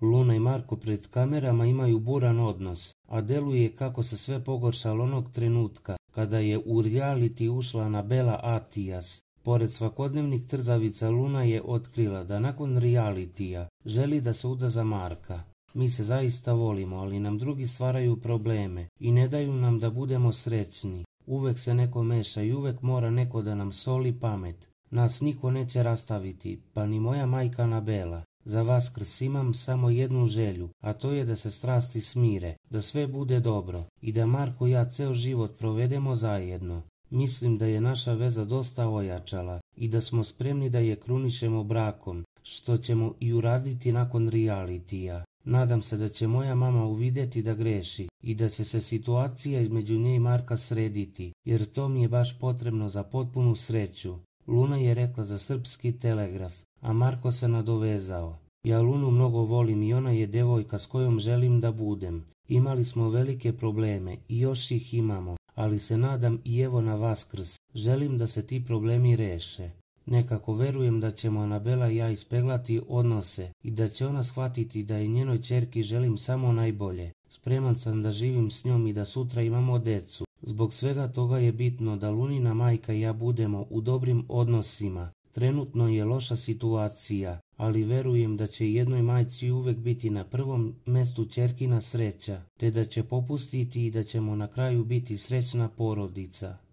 Luna i Marko pred kamerama imaju buran odnos, a deluje kako se sve pogoršalo onog trenutka kada je u reality ušla Anabela Atijas. Pored svakodnevnih trzavica Luna je otkrila da nakon realitija želi da se uda za Marka. Mi se zaista volimo, ali nam drugi stvaraju probleme i ne daju nam da budemo srećni. Uvek se neko meša i uvek mora neko da nam soli pamet. Nas niko neće rastaviti, pa ni moja majka Anabela. Za Vaskrs imam samo jednu želju, a to je da se strasti smire, da sve bude dobro i da Marko ja ceo život provedemo zajedno. Mislim da je naša veza dosta ojačala i da smo spremni da je krunišemo brakom, što ćemo i uraditi nakon realitija. Nadam se da će moja mama uvidjeti da greši i da će se situacija između nje i Marka srediti, jer to mi je baš potrebno za potpunu sreću. Luna je rekla za srpski telegraf, a Marko se nadovezao. Ja Lunu mnogo volim i ona je devojka s kojom želim da budem. Imali smo velike probleme i još ih imamo, ali se nadam i evo na Vaskrs, želim da se ti problemi reše. Nekako verujem da ćemo Anabela i ja ispeglati odnose i da će ona shvatiti da je njenoj čerki želim samo najbolje. Spreman sam da živim s njom i da sutra imamo decu. Zbog svega toga je bitno da Lunina majka i ja budemo u dobrim odnosima. Trenutno je loša situacija, ali verujem da će jednoj majci uvek biti na prvom mestu čerkina sreća, te da će popustiti i da ćemo na kraju biti srećna porodica.